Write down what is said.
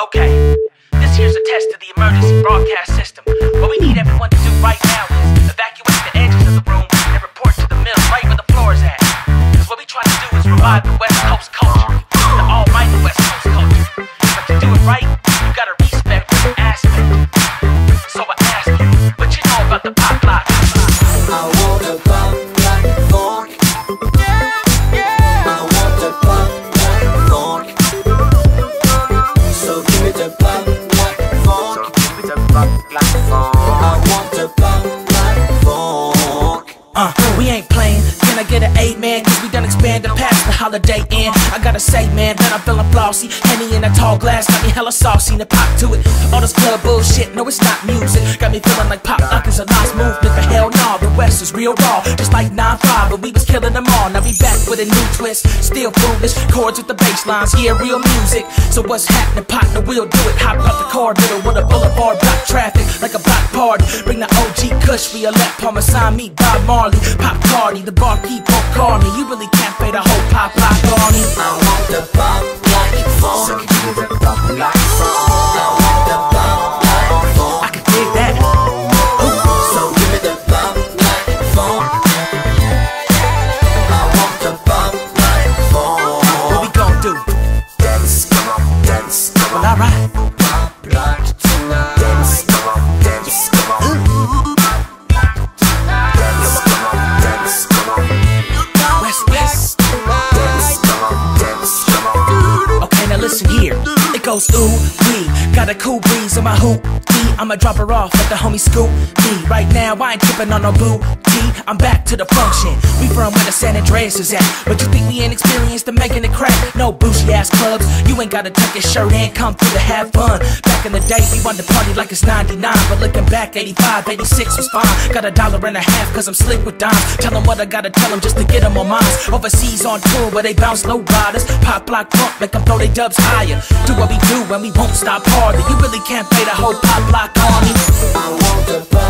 Okay, this here's a test of the emergency broadcast system. What we need everyone to do right now is evacuate the edges of the room and report to the mill right where the floor is at. Cause what we try to do is revive the West Coast Give the Can I get an man? Cause we done expanded past the holiday end. I gotta say, man, that I'm feeling flossy. Henny in a tall glass, got me hella saucy. And pop to it. All this club bullshit, no, it's not music. Got me feeling like pop lock is a lost movement. But hell no, the West is real raw. Just like 9-5, but we was killing them all. Now we back with a new twist. Still foolish. Chords with the bass lines, yeah, real music. So what's happening, partner? We'll do it. Hop out the car, middle with a boulevard, block traffic like a block party. The OG Kush, we a let Parmesan meet Bob Marley. Pop party, the barkeep won't call me. You really can't fade a whole pop goes ooh wee. Got a cool breeze on my hoop. I'ma drop her off at the homie scoop me. Right now, I ain't tripping on no boo I'm back to the function. We from where the San Andreas is at. But you think we ain't experienced in making it crack? No bougie ass clubs. You ain't gotta tuck your shirt and come through to have fun. Back in the day, we wanted to party like it's 99. But looking back, 85, 86 was fine. Got a dollar and a half cause I'm slick with dimes. Tell them what I gotta tell them just to get them on minds. Overseas on tour where they bounce low riders. Pop lock funk, make them throw their dubs higher. Do what we do and we won't stop harder. You really can't play the whole pop block on me. I want the